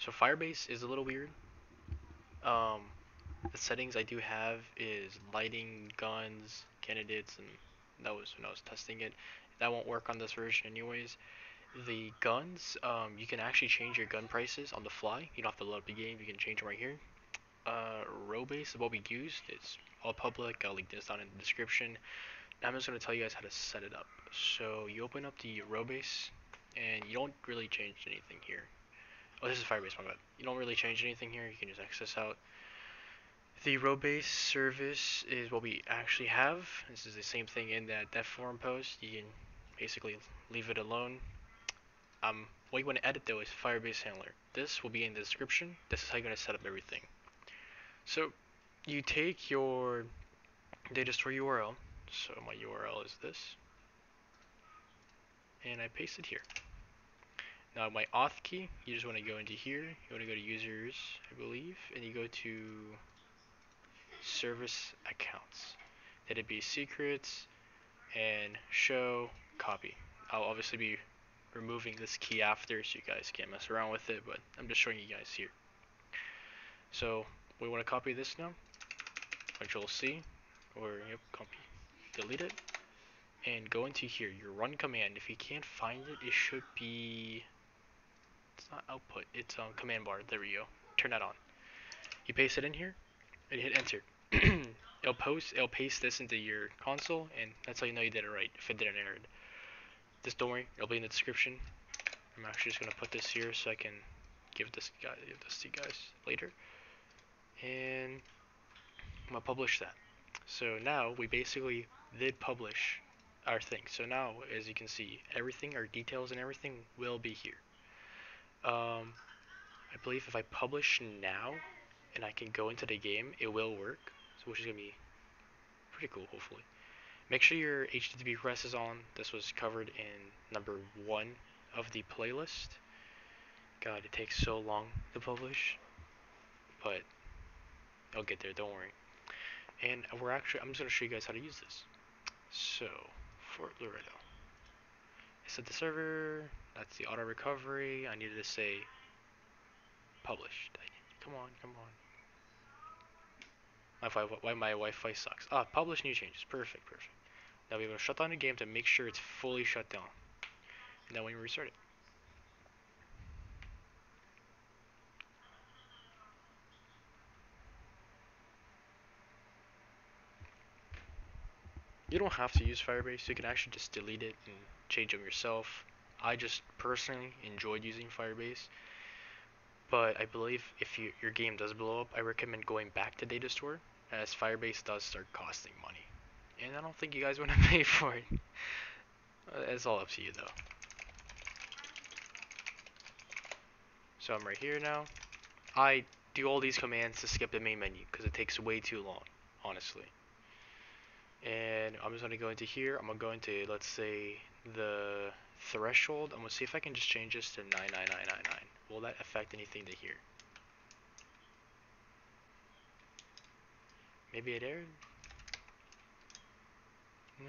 So Firebase is a little weird. Um, the settings I do have is lighting, guns, candidates, and that was when I was testing it. That won't work on this version anyways. The guns, um, you can actually change your gun prices on the fly. You don't have to load up the game, you can change them right here. Uh, Robase is what we used. It's all public. I'll link this down in the description. Now I'm just going to tell you guys how to set it up. So you open up the Robase, and you don't really change anything here. Oh, this is Firebase, my bad. You don't really change anything here. You can just access out. The Robase service is what we actually have. This is the same thing in that dev forum post. You can basically leave it alone. Um, what you want to edit though is Firebase Handler. This will be in the description. This is how you're going to set up everything. So you take your data store URL. So my URL is this. And I paste it here. Now my auth key, you just want to go into here. You want to go to users, I believe, and you go to service accounts. That'd be secrets and show copy. I'll obviously be removing this key after so you guys can't mess around with it, but I'm just showing you guys here. So we want to copy this now. Control C or yep, copy, delete it, and go into here. Your run command. If you can't find it, it should be. It's not output. It's on um, command bar. There we go. Turn that on. You paste it in here, and hit enter. it'll post. It'll paste this into your console, and that's how you know you did it right. If it didn't error. Just don't worry. It'll be in the description. I'm actually just gonna put this here so I can give this guy give this to you guys later and I'm gonna publish that. So now we basically did publish our thing. So now, as you can see, everything, our details and everything will be here. Um, I believe if I publish now and I can go into the game, it will work. So which is gonna be pretty cool, hopefully. Make sure your HTTP request is on. This was covered in number one of the playlist. God, it takes so long to publish, but I'll get there, don't worry. And we're actually, I'm just going to show you guys how to use this. So, Fort Loredo. Set the server, that's the auto recovery. I needed to say published. Come on, come on. My, why my Wi-Fi sucks. Ah, publish new changes. Perfect, perfect. Now we're going to shut down the game to make sure it's fully shut down. And then we restart it. You don't have to use Firebase, you can actually just delete it and change them yourself. I just personally enjoyed using Firebase, but I believe if you, your game does blow up, I recommend going back to Data Store, as Firebase does start costing money. And I don't think you guys want to pay for it. Uh, it's all up to you though. So I'm right here now. I do all these commands to skip the main menu because it takes way too long, honestly and I'm just going to go into here. I'm going to go into let's say the threshold. I'm going to see if I can just change this to 99999 will that affect anything to here? Maybe it aired no?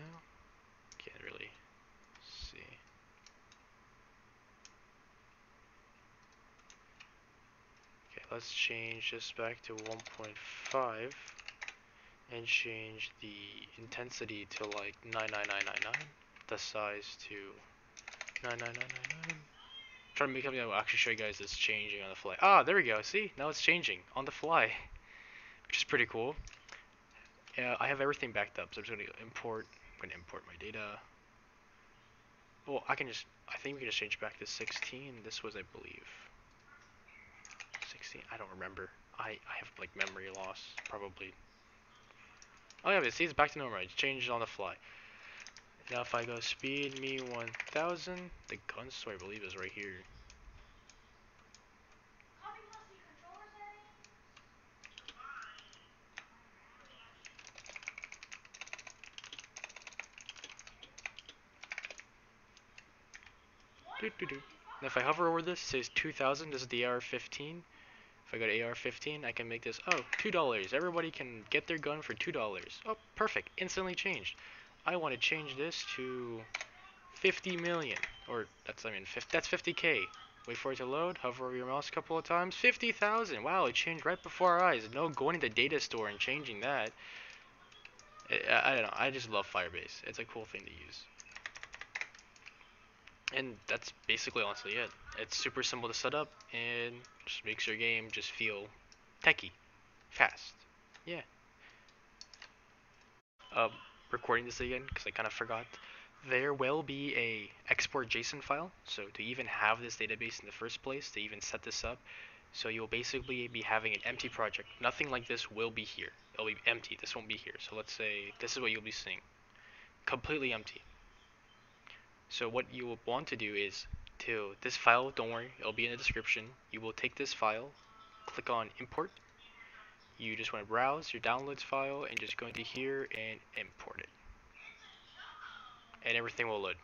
Can't really see. Okay let's change this back to 1.5 and change the intensity to like 99999 the size to 99999 trying to make something that will actually show you guys this changing on the fly. Ah there we go see? Now it's changing on the fly which is pretty cool. Yeah I have everything backed up so I'm just gonna import I'm gonna import my data. Well I can just I think we can just change back to 16 this was I believe 16 I don't remember. I, I have like memory loss probably Oh yeah, but see, it's back to normal. It changes on the fly. Now if I go speed me 1000, the gun store I believe is right here. And if I hover over this, it says 2000, this is the AR-15. If I go to AR-15, I can make this, oh, $2. Everybody can get their gun for $2. Oh, perfect. Instantly changed. I want to change this to 50 million. Or, that's, I mean, 50, that's 50k. Wait for it to load. Hover over your mouse a couple of times. 50,000. Wow, it changed right before our eyes. No going to the data store and changing that. I, I don't know. I just love Firebase. It's a cool thing to use. And that's basically honestly it. It's super simple to set up and just makes your game just feel techy, fast. Yeah. Um, recording this again because I kind of forgot. There will be a export JSON file. So to even have this database in the first place, to even set this up, so you'll basically be having an empty project. Nothing like this will be here. It'll be empty. This won't be here. So let's say this is what you'll be seeing. Completely empty. So what you will want to do is to this file, don't worry, it'll be in the description. You will take this file, click on import. You just want to browse your downloads file and just go into here and import it. And everything will load.